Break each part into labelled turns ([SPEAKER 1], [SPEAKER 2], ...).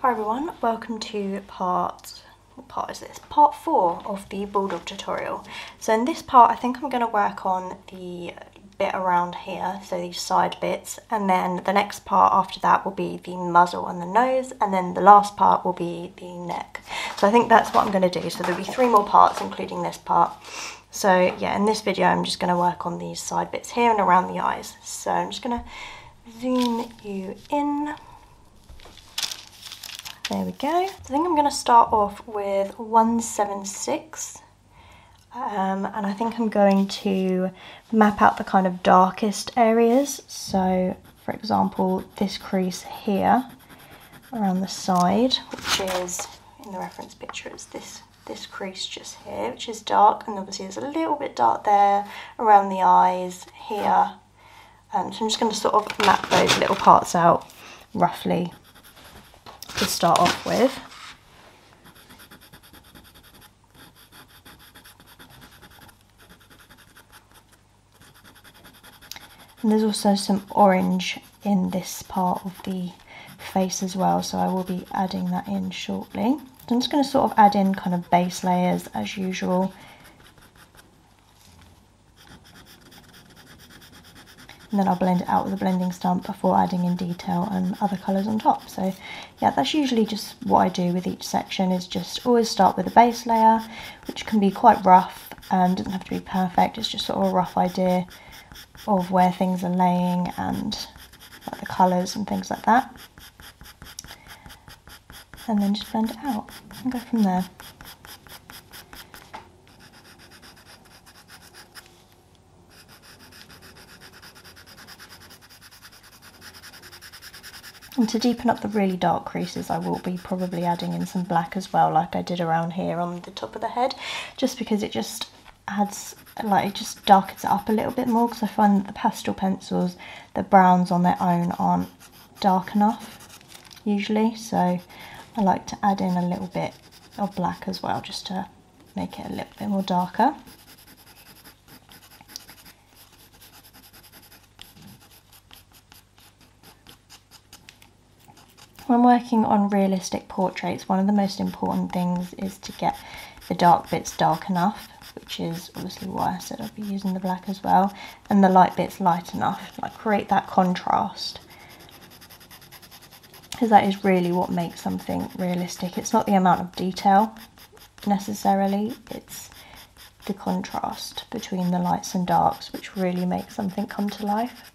[SPEAKER 1] Hi everyone, welcome to part, what part is this? Part 4 of the Bulldog tutorial. So in this part I think I'm going to work on the bit around here, so these side bits, and then the next part after that will be the muzzle and the nose, and then the last part will be the neck. So I think that's what I'm going to do, so there'll be three more parts including this part. So yeah, in this video I'm just going to work on these side bits here and around the eyes. So I'm just going to zoom you in. There we go. I think I'm going to start off with 176 um, and I think I'm going to map out the kind of darkest areas. So for example, this crease here around the side, which is in the reference picture, it's this this crease just here, which is dark, and obviously there's a little bit dark there around the eyes here. Um, so I'm just going to sort of map those little parts out roughly to start off with. And there's also some orange in this part of the face as well, so I will be adding that in shortly. So I'm just going to sort of add in kind of base layers as usual. Then I'll blend it out with a blending stump before adding in detail and other colours on top. So yeah, that's usually just what I do with each section is just always start with a base layer, which can be quite rough and doesn't have to be perfect. It's just sort of a rough idea of where things are laying and like the colours and things like that. And then just blend it out and go from there. And to deepen up the really dark creases I will be probably adding in some black as well like I did around here on the top of the head just because it just adds like it just darkens it up a little bit more because I find that the pastel pencils the browns on their own aren't dark enough usually. So I like to add in a little bit of black as well just to make it a little bit more darker when working on realistic portraits one of the most important things is to get the dark bits dark enough which is obviously why I said I'd be using the black as well, and the light bits light enough, like create that contrast. Because that is really what makes something realistic. It's not the amount of detail necessarily, it's the contrast between the lights and darks which really makes something come to life.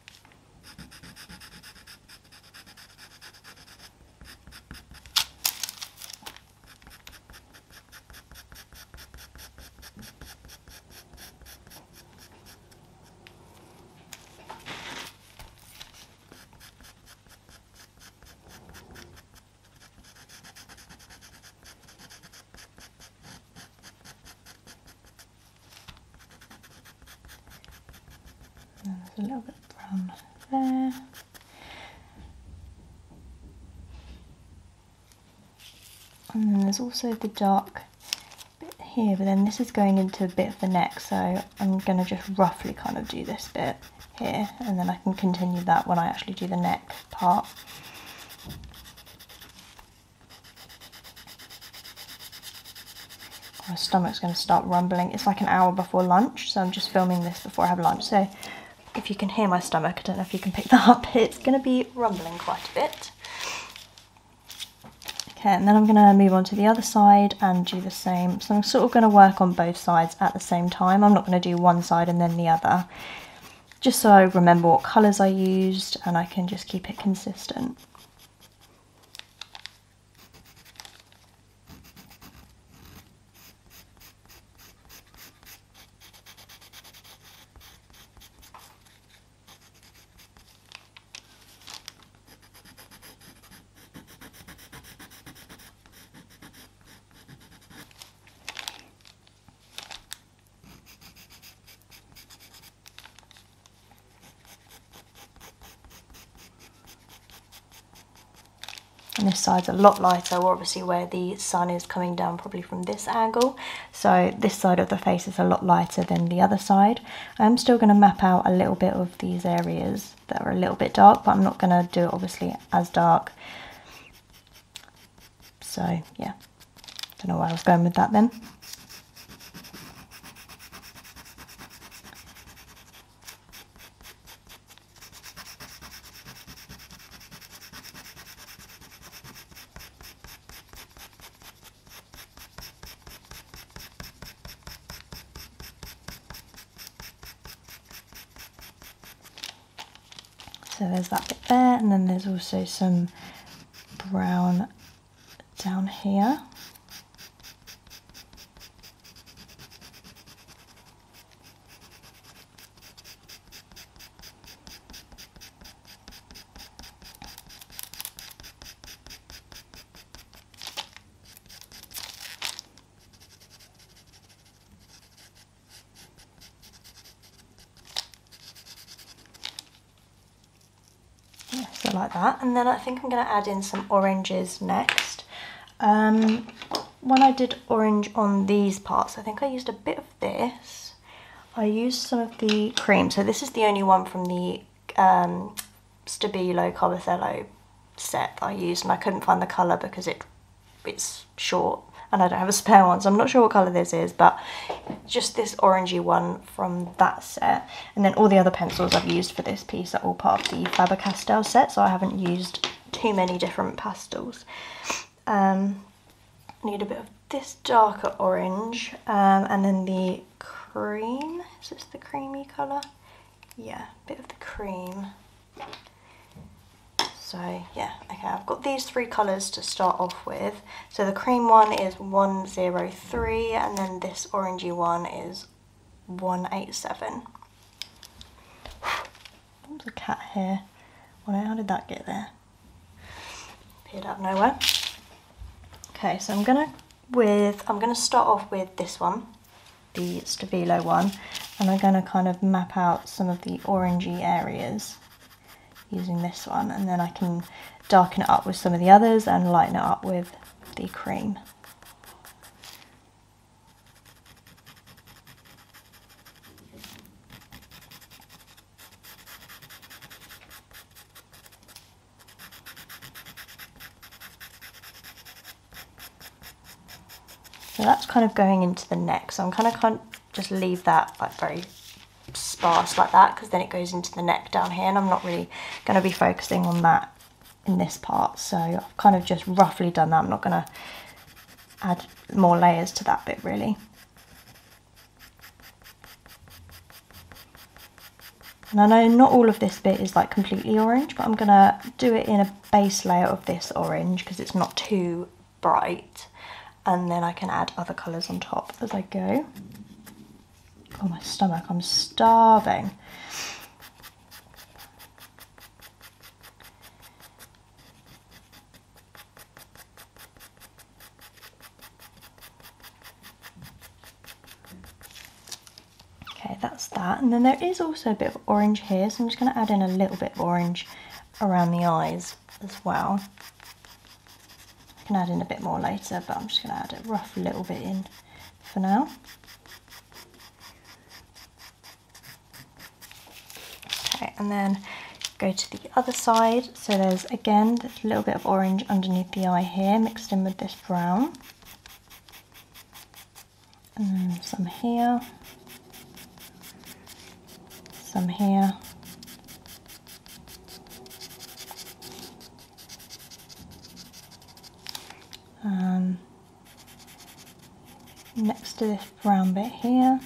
[SPEAKER 1] a little bit brown there. And then there's also the dark bit here, but then this is going into a bit of the neck, so I'm going to just roughly kind of do this bit here, and then I can continue that when I actually do the neck part. My stomach's going to start rumbling. It's like an hour before lunch, so I'm just filming this before I have lunch. So if you can hear my stomach, I don't know if you can pick that up, it's going to be rumbling quite a bit. Okay, and then I'm going to move on to the other side and do the same. So I'm sort of going to work on both sides at the same time. I'm not going to do one side and then the other, just so I remember what colours I used and I can just keep it consistent. Side's a lot lighter. Obviously where the sun is coming down probably from this angle. So this side of the face is a lot lighter than the other side. I'm still going to map out a little bit of these areas that are a little bit dark but I'm not going to do it obviously as dark. So yeah, don't know where I was going with that then. So there's that bit there, and then there's also some brown down here. Yeah, so like that. And then I think I'm going to add in some oranges next. Um, when I did orange on these parts, I think I used a bit of this. I used some of the cream. So this is the only one from the um, Stabilo Carbothello set that I used. And I couldn't find the colour because it it's short and I don't have a spare one, so I'm not sure what colour this is, but just this orangey one from that set. And then all the other pencils I've used for this piece are all part of the Faber-Castell set, so I haven't used too many different pastels. Um, need a bit of this darker orange, um, and then the cream. Is this the creamy colour? Yeah, a bit of the cream. So yeah, okay, I've got these three colours to start off with. So the cream one is 103 and then this orangey one is 187. There's a cat here. Well, how did that get there? Appeared out of nowhere. Okay, so I'm gonna with I'm gonna start off with this one, the Stabilo one, and I'm gonna kind of map out some of the orangey areas using this one and then I can darken it up with some of the others and lighten it up with the cream. So that's kind of going into the neck. So I'm kind of of just leave that like very sparse like that because then it goes into the neck down here and I'm not really going to be focusing on that in this part. So I've kind of just roughly done that. I'm not going to add more layers to that bit really. And I know not all of this bit is like completely orange but I'm going to do it in a base layer of this orange because it's not too bright. And then I can add other colours on top as I go. Oh, my stomach, I'm starving. Okay, that's that. And then there is also a bit of orange here, so I'm just going to add in a little bit of orange around the eyes as well. I can add in a bit more later, but I'm just going to add a rough little bit in for now. Okay, and then go to the other side. So there's again a little bit of orange underneath the eye here, mixed in with this brown. And then some here, some here. Um, next to this brown bit here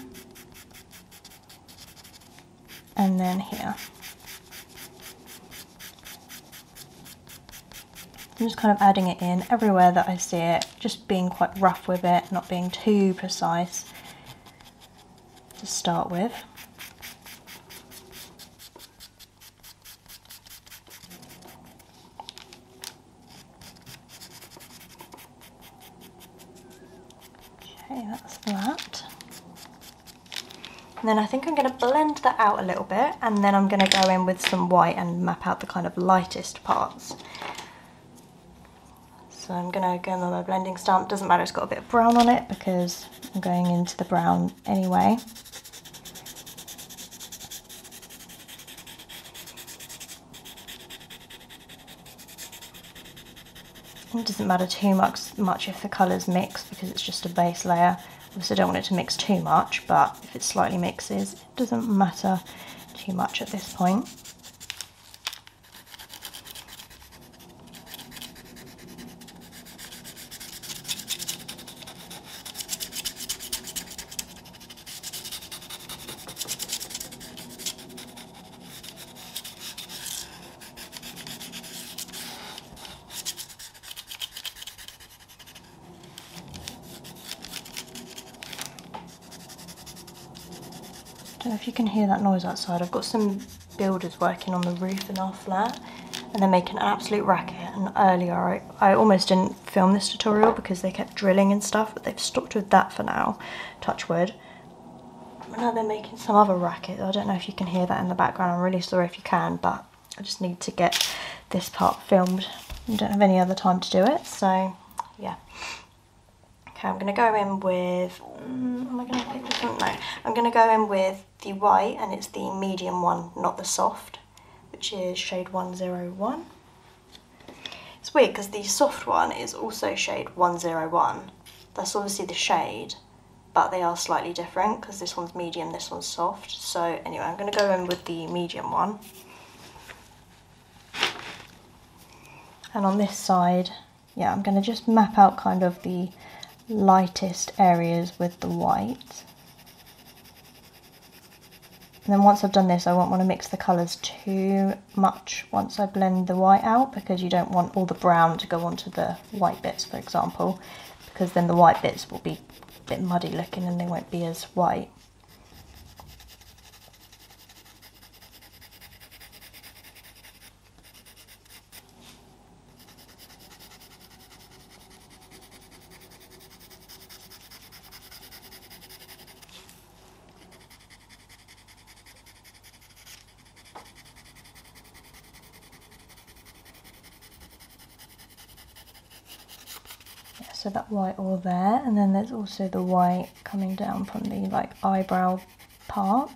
[SPEAKER 1] and then here. I'm just kind of adding it in everywhere that I see it, just being quite rough with it, not being too precise to start with. Okay, that's that. And then I think I'm going to that out a little bit and then I'm going to go in with some white and map out the kind of lightest parts. So I'm going to go in with my blending stump. Doesn't matter, it's got a bit of brown on it because I'm going into the brown anyway. it doesn't matter too much, much if the colours mix because it's just a base layer. Obviously I don't want it to mix too much, but if it slightly mixes, it doesn't matter too much at this point. Don't know if you can hear that noise outside. I've got some builders working on the roof in our flat and they're making an absolute racket. And earlier I, I almost didn't film this tutorial because they kept drilling and stuff, but they've stopped with that for now, touch wood. But now they're making some other racket. I don't know if you can hear that in the background. I'm really sorry if you can, but I just need to get this part filmed. I don't have any other time to do it, so yeah. Okay, I'm going to go in with, um, am I going to pick this one? No, I'm going to go in with the white and it's the medium one, not the soft, which is shade 101. It's weird because the soft one is also shade 101. That's obviously the shade, but they are slightly different because this one's medium, this one's soft. So anyway, I'm going to go in with the medium one. And on this side, yeah, I'm going to just map out kind of the lightest areas with the white. And then once I've done this, I won't want to mix the colours too much once I blend the white out because you don't want all the brown to go onto the white bits, for example, because then the white bits will be a bit muddy looking and they won't be as white. so that white all there and then there's also the white coming down from the like eyebrow part.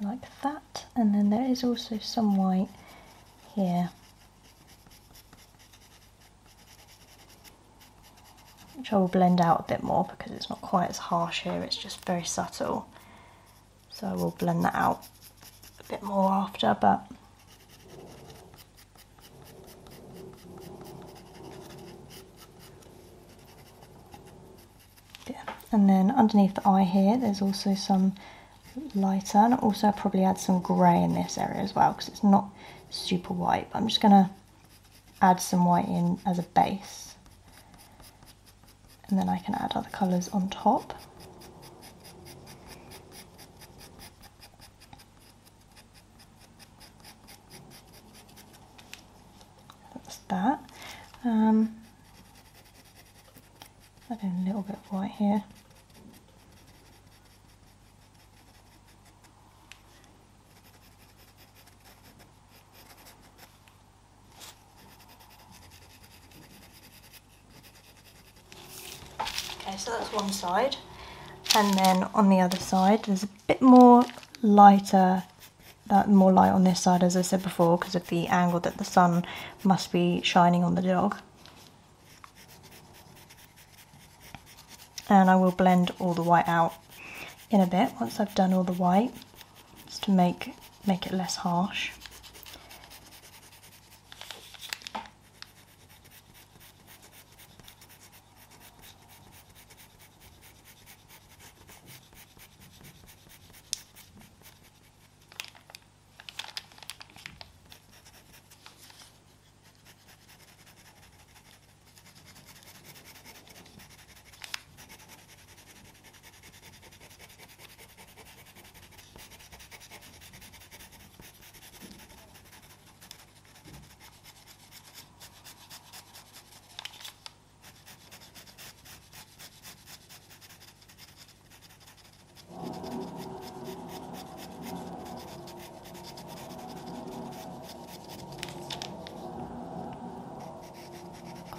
[SPEAKER 1] Like that. And then there is also some white here I will blend out a bit more because it's not quite as harsh here, it's just very subtle. So I will blend that out a bit more after, but yeah. And then underneath the eye here, there's also some lighter, and also I'll probably add some grey in this area as well because it's not super white. But I'm just going to add some white in as a base and then I can add other colours on top. That's that. Um, add in a little bit of white here. Okay, that's one side. And then on the other side, there's a bit more lighter, that more light on this side, as I said before, because of the angle that the sun must be shining on the dog. And I will blend all the white out in a bit once I've done all the white, just to make, make it less harsh.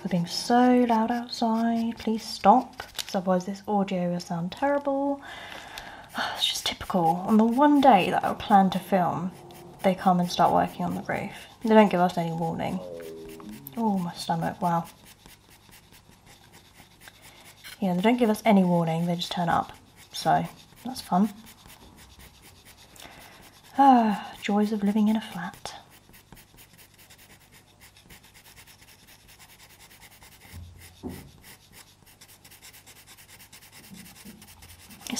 [SPEAKER 1] For being so loud outside. Please stop, otherwise this audio will sound terrible. It's just typical. On the one day that I plan to film, they come and start working on the roof. They don't give us any warning. Oh, my stomach, wow. Yeah, they don't give us any warning, they just turn up. So, that's fun. Ah, joys of living in a flat.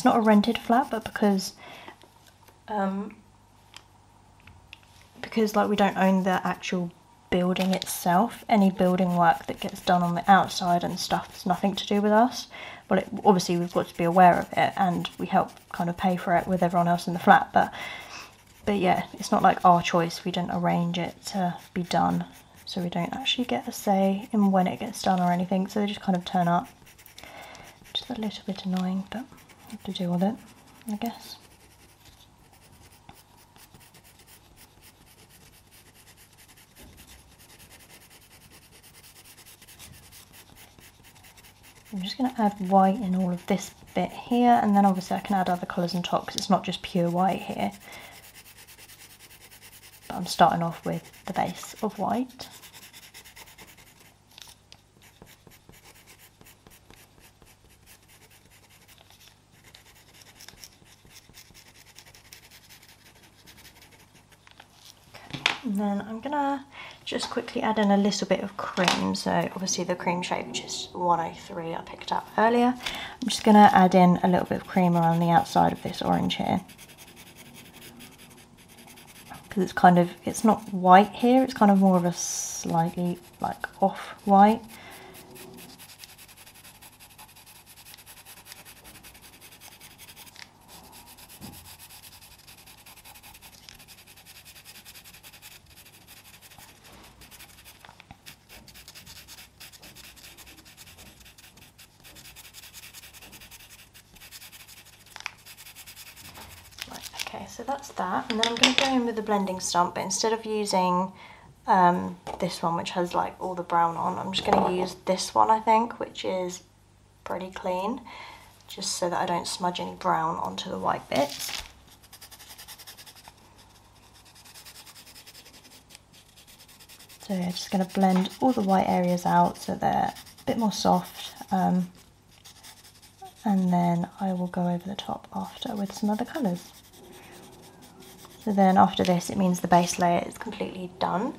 [SPEAKER 1] It's not a rented flat, but because um, because like we don't own the actual building itself, any building work that gets done on the outside and stuff has nothing to do with us. Well, it, obviously we've got to be aware of it, and we help kind of pay for it with everyone else in the flat. But but yeah, it's not like our choice. We didn't arrange it to be done, so we don't actually get a say in when it gets done or anything. So they just kind of turn up, is a little bit annoying, but have to deal with it, I guess. I'm just going to add white in all of this bit here and then obviously I can add other colours on top because it's not just pure white here. But I'm starting off with the base of white. And then I'm gonna just quickly add in a little bit of cream. So obviously the cream shade, which is 103 I picked up earlier. I'm just gonna add in a little bit of cream around the outside of this orange here. Because it's kind of, it's not white here, it's kind of more of a slightly like off white. Okay, so that's that. And then I'm going to go in with the blending stump, but instead of using um, this one, which has like all the brown on, I'm just going to use this one, I think, which is pretty clean, just so that I don't smudge any brown onto the white bits. So I'm just going to blend all the white areas out so they're a bit more soft. Um, and then I will go over the top after with some other colours. So then after this it means the base layer is completely done.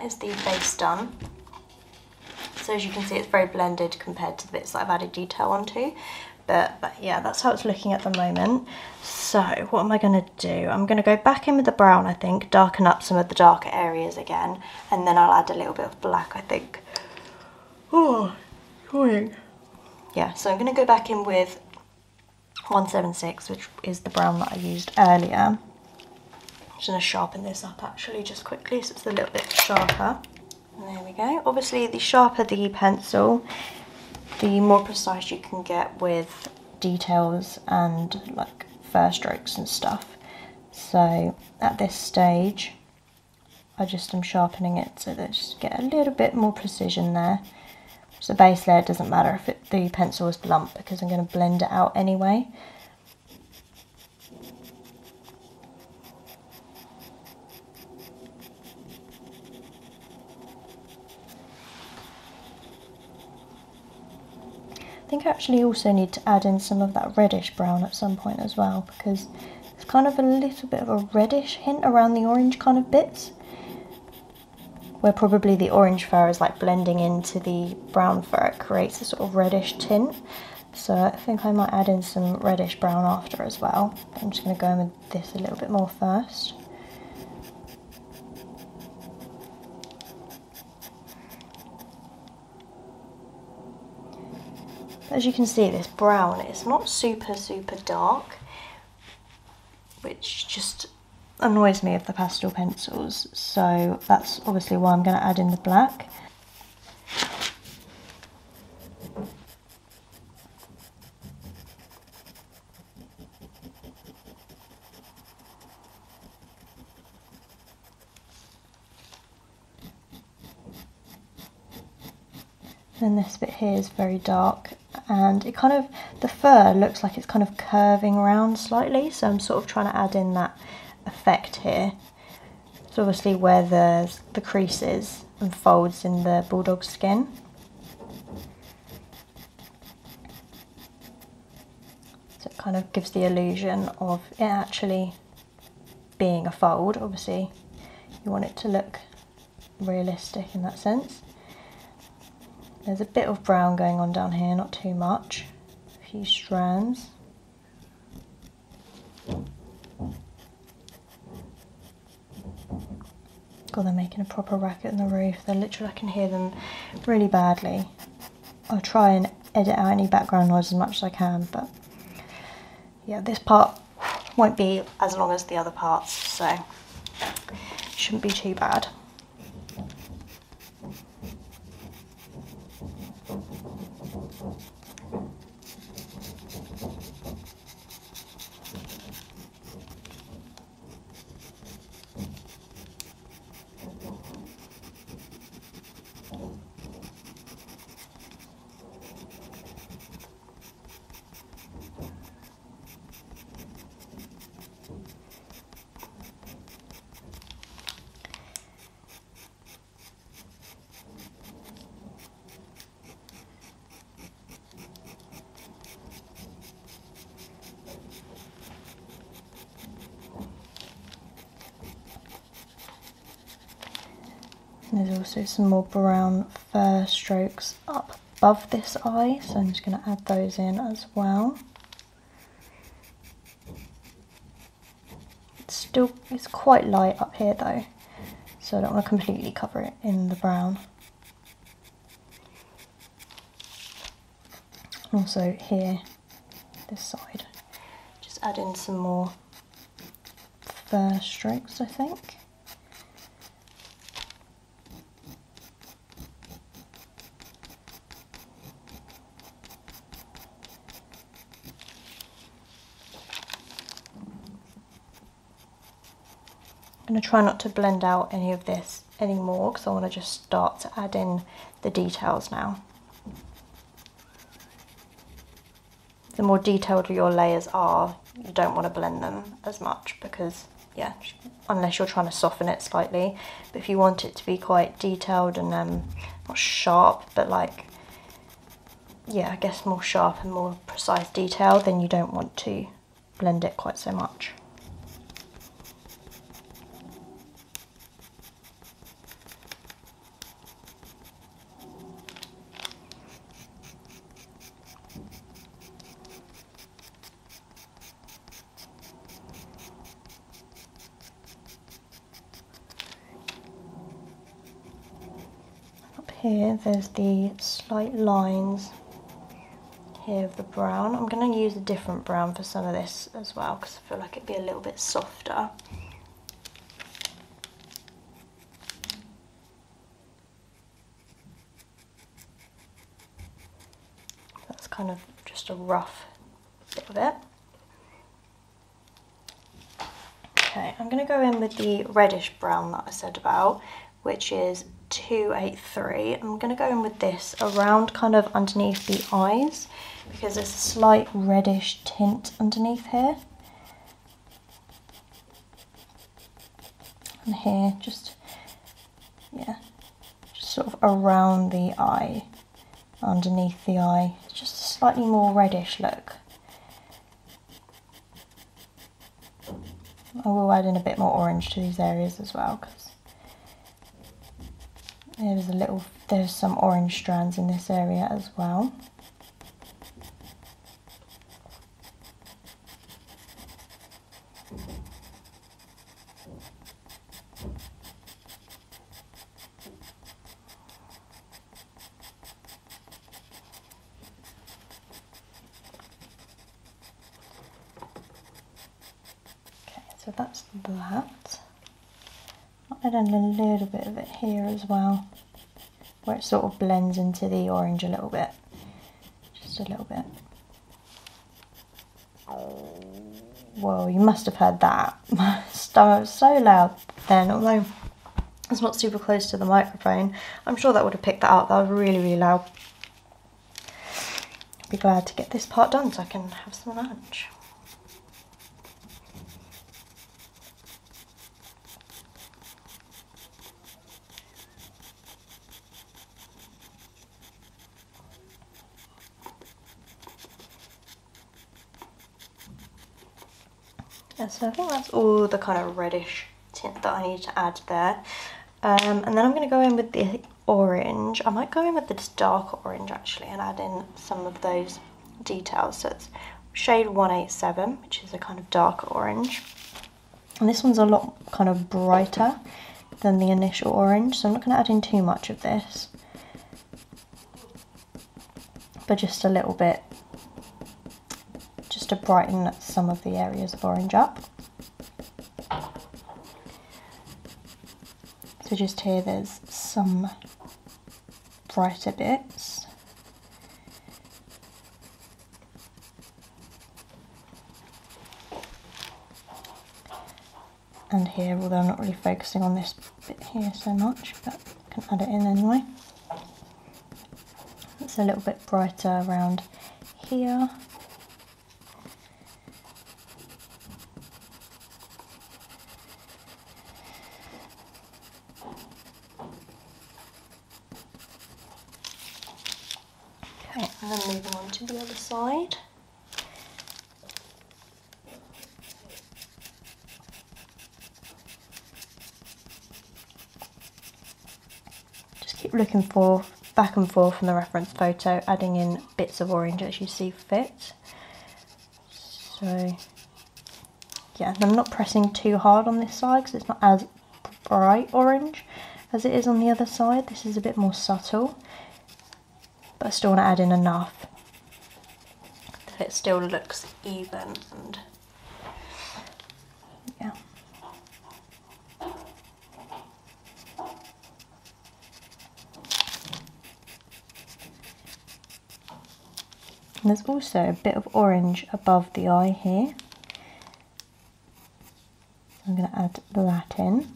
[SPEAKER 1] that is the base done. So as you can see, it's very blended compared to the bits that I've added detail onto. But, but yeah, that's how it's looking at the moment. So what am I going to do? I'm going to go back in with the brown, I think, darken up some of the darker areas again, and then I'll add a little bit of black, I think. Oh. Yeah, so I'm going to go back in with 176, which is the brown that I used earlier just going to sharpen this up actually just quickly so it's a little bit sharper. And there we go. Obviously the sharper the pencil, the more precise you can get with details and like fur strokes and stuff. So at this stage I just am sharpening it so that just get a little bit more precision there. So base layer doesn't matter if it, the pencil is blunt because I'm going to blend it out anyway. Think I actually also need to add in some of that reddish brown at some point as well because it's kind of a little bit of a reddish hint around the orange kind of bits. where probably the orange fur is like blending into the brown fur, it creates a sort of reddish tint. So I think I might add in some reddish brown after as well. I'm just going to go in with this a little bit more first. As you can see, this brown is not super, super dark, which just annoys me of the pastel pencils. So that's obviously why I'm going to add in the black. And this bit here is very dark and it kind of, the fur looks like it's kind of curving around slightly. So I'm sort of trying to add in that effect here. It's obviously where the, the creases and folds in the bulldog skin. So it kind of gives the illusion of it actually being a fold. Obviously you want it to look realistic in that sense. There's a bit of brown going on down here, not too much. A few strands. God, they're making a proper racket in the roof. They're literally, I can hear them really badly. I'll try and edit out any background noise as much as I can, but yeah, this part won't be as long as the other parts, so shouldn't be too bad. And there's also some more brown fur strokes up above this eye, so I'm just going to add those in as well. It's still it's quite light up here though, so I don't want to completely cover it in the brown. Also here, this side, just add in some more fur strokes I think. I'm going to try not to blend out any of this anymore because I want to just start to add in the details now. The more detailed your layers are, you don't want to blend them as much because, yeah, unless you're trying to soften it slightly. But if you want it to be quite detailed and um, not sharp, but like, yeah, I guess more sharp and more precise detail, then you don't want to blend it quite so much. Here there's the slight lines here of the brown. I'm going to use a different brown for some of this as well because I feel like it'd be a little bit softer. That's kind of just a rough bit of it. Okay, I'm going to go in with the reddish brown that I said about, which is 283. I'm going to go in with this around kind of underneath the eyes because there's a slight reddish tint underneath here. And here, just, yeah, just sort of around the eye, underneath the eye. Just a slightly more reddish look. I will add in a bit more orange to these areas as well because There's a little, there's some orange strands in this area as well. Okay, so that's that. I'll add in a little bit of it here as well, where it sort of blends into the orange a little bit. Just a little bit. Whoa, you must have heard that. so, so loud then, although it's not super close to the microphone. I'm sure that would have picked that up. That was really, really loud. Be glad to get this part done so I can have some lunch. Yeah, so I think that's all the kind of reddish tint that I need to add there. Um, and then I'm going to go in with the orange. I might go in with this dark orange actually and add in some of those details. So it's shade 187, which is a kind of darker orange. And this one's a lot kind of brighter than the initial orange, so I'm not going to add in too much of this. But just a little bit to brighten some of the areas of orange up. So just here there's some brighter bits. And here, although I'm not really focusing on this bit here so much, but I can add it in anyway. It's a little bit brighter around here. and then moving on to the other side. Just keep looking for back and forth from the reference photo, adding in bits of orange as you see fit. So yeah, I'm not pressing too hard on this side because it's not as bright orange as it is on the other side. This is a bit more subtle but I still want to add in enough that it still looks even and yeah. And there's also a bit of orange above the eye here. I'm going to add that in.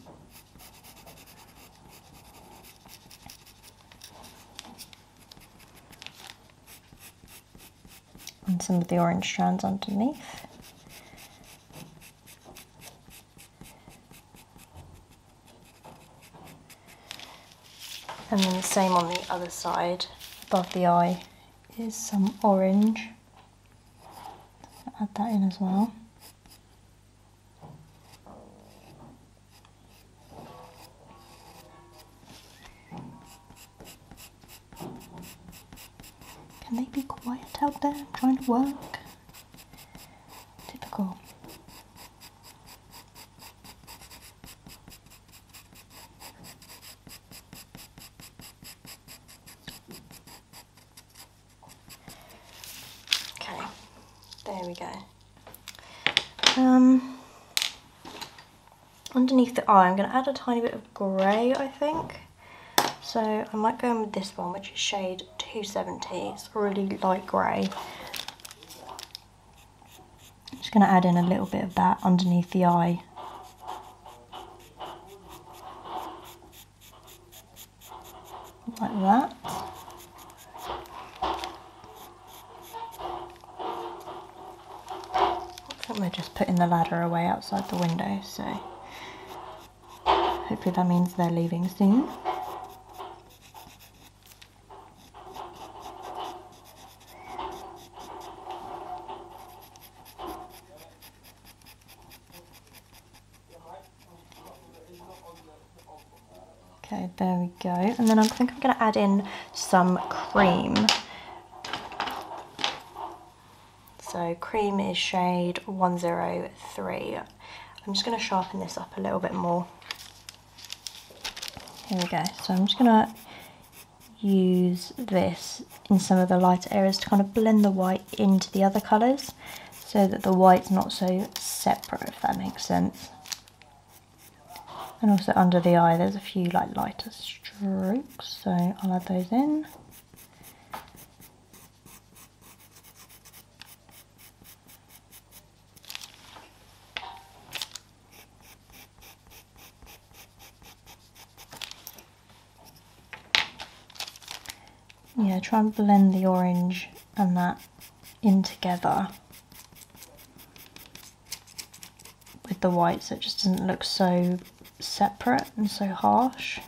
[SPEAKER 1] and some of the orange strands underneath. And then the same on the other side, above the eye is some orange. Add that in as well. Can they be quiet out there trying to work? Typical. Okay, there we go. Um, underneath the eye, I'm going to add a tiny bit of grey, I think. So I might go in with this one, which is shade 270. It's a really light grey. I'm just going to add in a little bit of that underneath the eye. Like that. I think we're just putting the ladder away outside the window, so hopefully that means they're leaving soon. Okay, there we go. And then I think I'm going to add in some cream. So cream is shade 103. I'm just going to sharpen this up a little bit more. Here we go. So I'm just going to use this in some of the lighter areas to kind of blend the white into the other colours so that the white's not so separate, if that makes sense. And also under the eye there's a few like lighter strokes, so I'll add those in. Yeah, try and blend the orange and that in together with the white so it just doesn't look so separate and so harsh.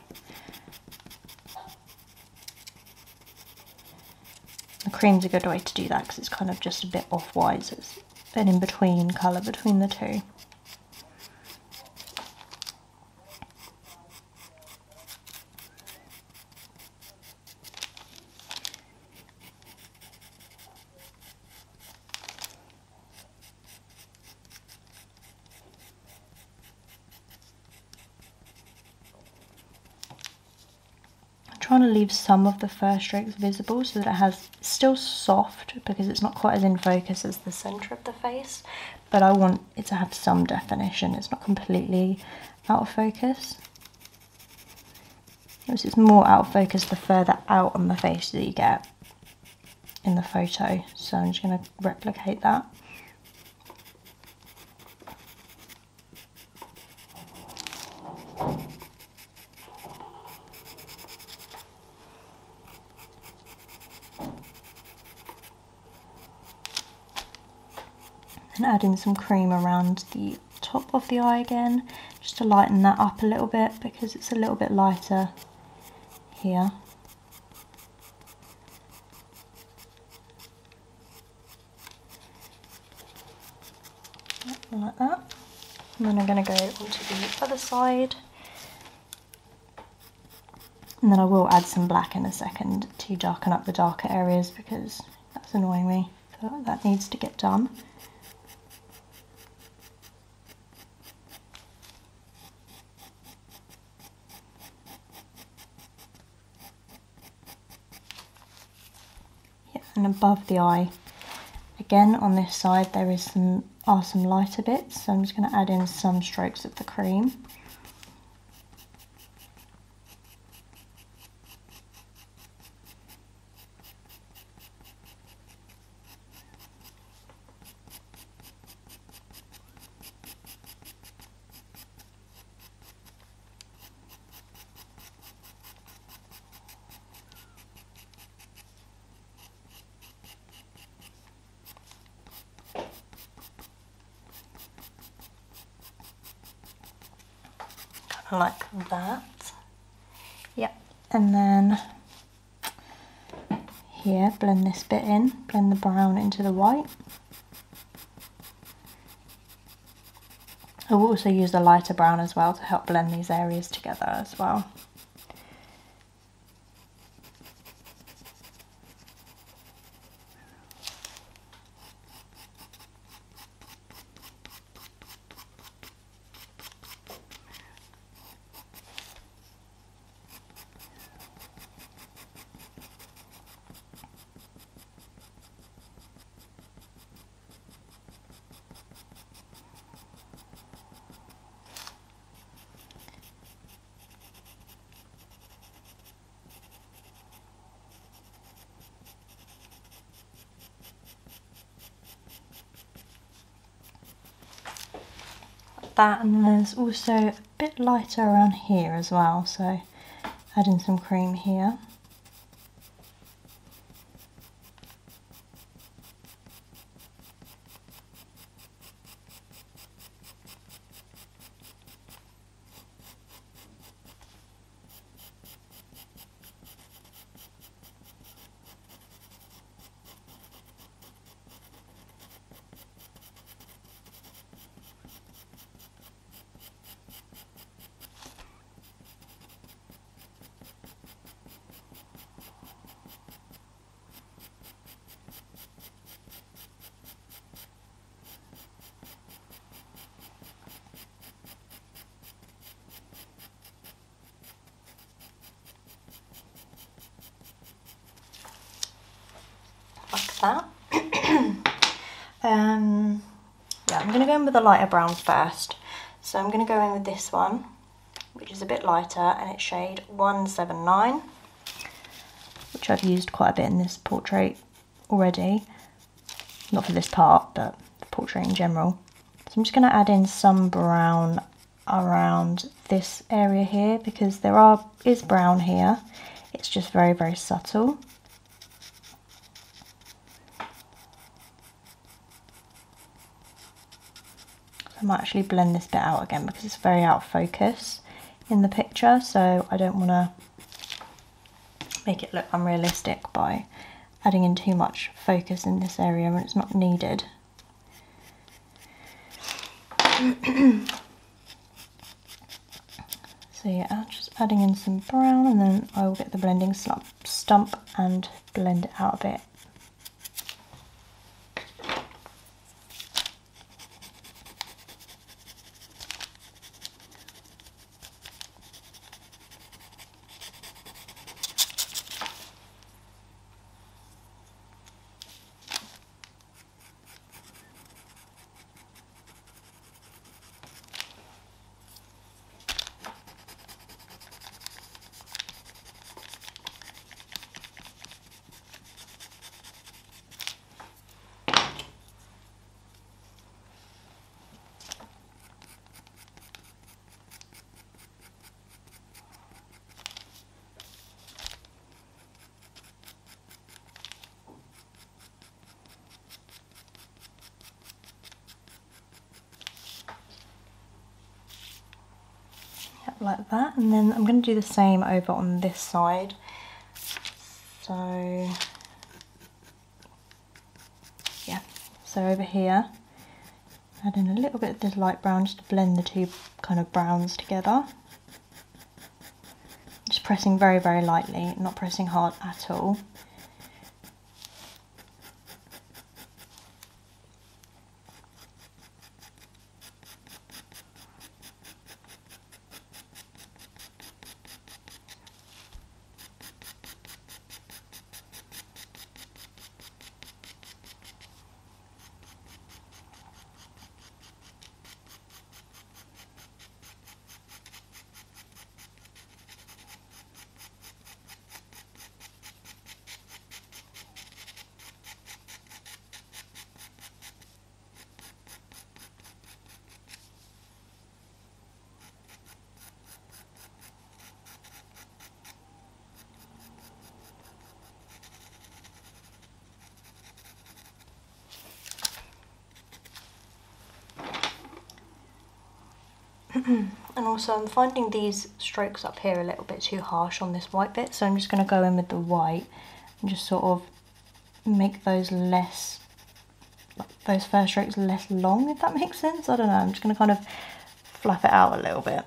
[SPEAKER 1] The cream's a good way to do that because it's kind of just a bit off-white, so it's an in-between colour between the two. Trying to leave some of the first strokes visible so that it has still soft because it's not quite as in focus as the centre of the face but I want it to have some definition. It's not completely out of focus. It's more out of focus the further out on the face that you get in the photo so I'm just going to replicate that add in some cream around the top of the eye again just to lighten that up a little bit because it's a little bit lighter here. Like that. And then I'm going to go onto the other side. And then I will add some black in a second to darken up the darker areas because that's annoying me. So that needs to get done. And above the eye. Again, on this side there is some are some lighter bits, so I'm just going to add in some strokes of the cream. like that. Yep, and then here, blend this bit in, blend the brown into the white. I will also use the lighter brown as well to help blend these areas together as well. That and there's also a bit lighter around here as well so adding some cream here going to go in with a lighter brown first. So I'm going to go in with this one, which is a bit lighter, and it's shade 179, which I've used quite a bit in this portrait already. Not for this part, but the portrait in general. So I'm just going to add in some brown around this area here because there are is brown here. It's just very, very subtle. I might actually blend this bit out again because it's very out of focus in the picture so I don't want to make it look unrealistic by adding in too much focus in this area when it's not needed. so yeah, just adding in some brown and then I will get the blending stump and blend it out a bit like that and then I'm going to do the same over on this side. So yeah so over here add in a little bit of this light brown just to blend the two kind of browns together. Just pressing very very lightly not pressing hard at all and also I'm finding these strokes up here a little bit too harsh on this white bit so I'm just going to go in with the white and just sort of make those less those first strokes less long if that makes sense. I don't know I'm just going to kind of fluff it out a little bit.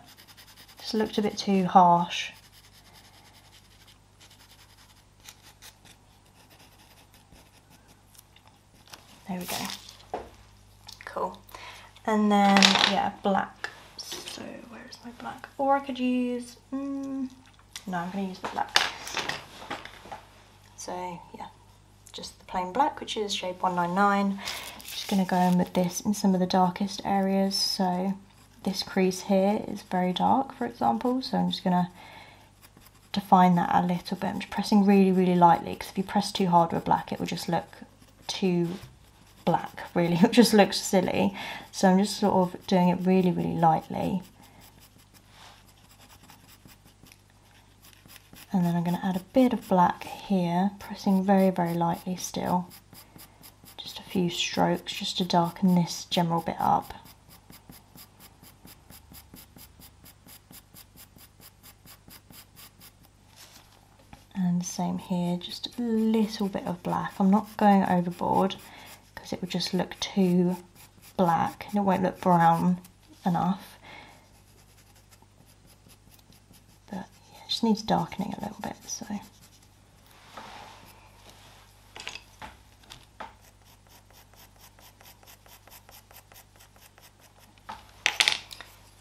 [SPEAKER 1] Just looked a bit too harsh. There we go. Cool. And then yeah black so where is my black? Or I could use, mm, no, I'm going to use the black. So yeah, just the plain black, which is shade 199. Just going to go in with this in some of the darkest areas. So this crease here is very dark, for example. So I'm just going to define that a little bit. I'm just pressing really, really lightly because if you press too hard with black, it will just look too black really it just looks silly so I'm just sort of doing it really really lightly and then I'm going to add a bit of black here pressing very very lightly still. Just a few strokes just to darken this general bit up. And same here just a little bit of black. I'm not going overboard because it would just look too black and it won't look brown enough. But yeah, it needs darkening a little bit, so.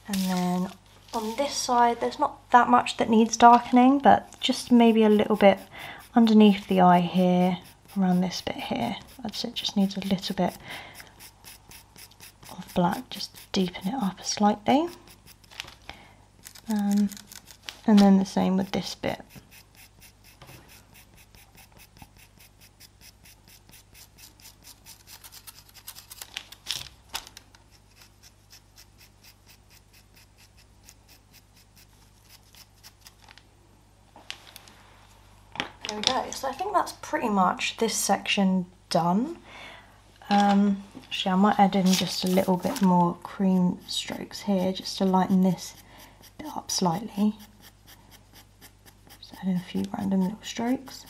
[SPEAKER 1] And then on this side, there's not that much that needs darkening, but just maybe a little bit underneath the eye here around this bit here. Say it just needs a little bit of black, just deepen it up slightly. Um, and then the same with this bit. There we go. So I think that's pretty much this section done. Um, actually, I might add in just a little bit more cream strokes here just to lighten this bit up slightly. A few random little strokes.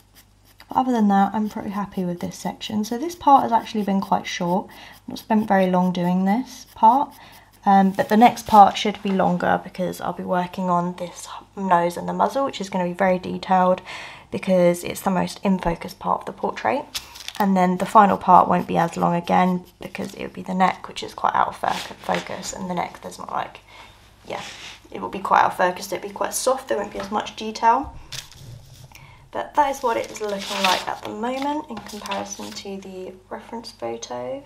[SPEAKER 1] But other than that, I'm pretty happy with this section. So this part has actually been quite short. I've not spent very long doing this part. Um, but the next part should be longer because I'll be working on this nose and the muzzle, which is going to be very detailed because it's the most in focus part of the portrait. And then the final part won't be as long again because it would be the neck, which is quite out of focus, and the neck there's not like, yeah, it will be quite out of focus. It'll be quite soft. There won't be as much detail. But that is what it is looking like at the moment in comparison to the reference photo.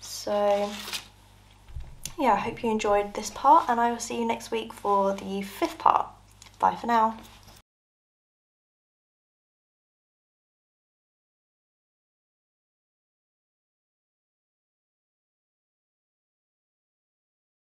[SPEAKER 1] So yeah, I hope you enjoyed this part and I will see you next week for the fifth part. Bye for now.